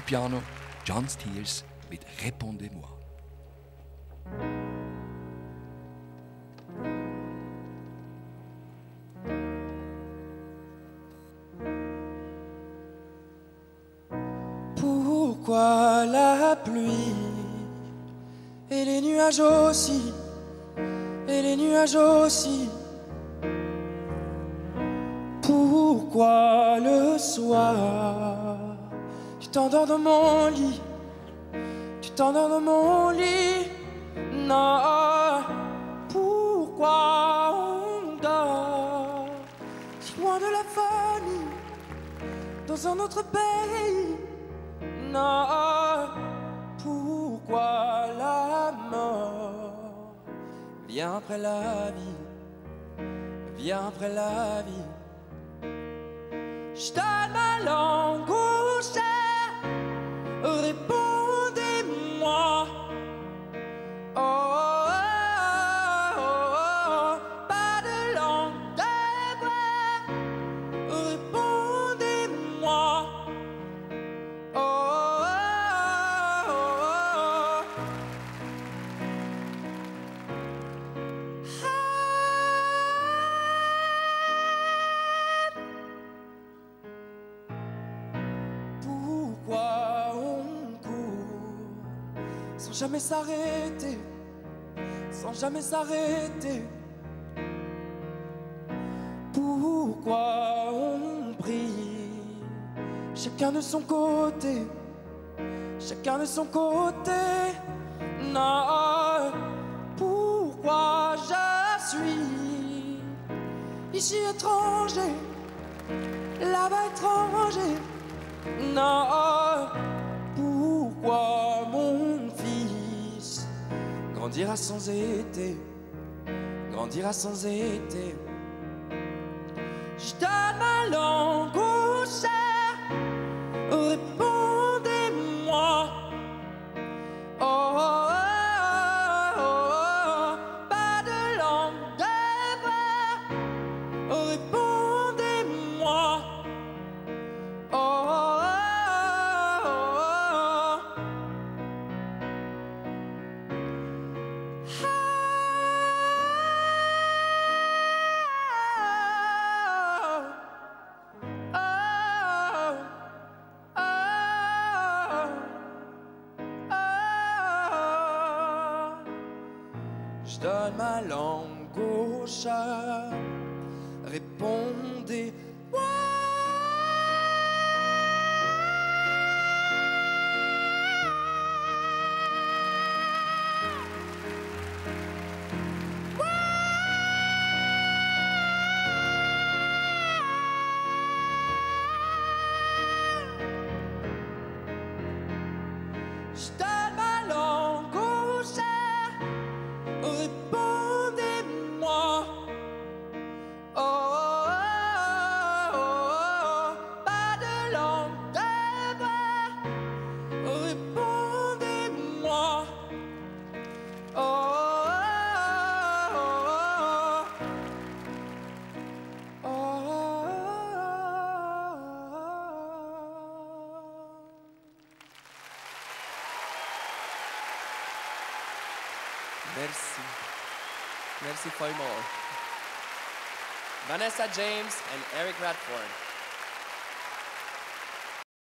Piano John Steers mit Répondez-moi. Pourquoi la pluie et les nuages aussi, et les nuages aussi? Pourquoi le soir t'endors dans mon lit, tu t'endors dans mon lit. Non, pourquoi on dort? Si loin de la famille. Dans un autre pays. Non, pourquoi la mort vient après la vie, vient après la vie. Je donne ma langue sans jamais s'arrêter, sans jamais s'arrêter. Pourquoi on prie? Chacun de son côté, chacun de son côté. Non, pourquoi je suis ici étranger, là-bas étranger. Non, grandira sans été, grandira sans été. Je donne ma langue donne ma langue au chat, répondez. Merci. Merci vielmals. Vanessa James and Eric Radford.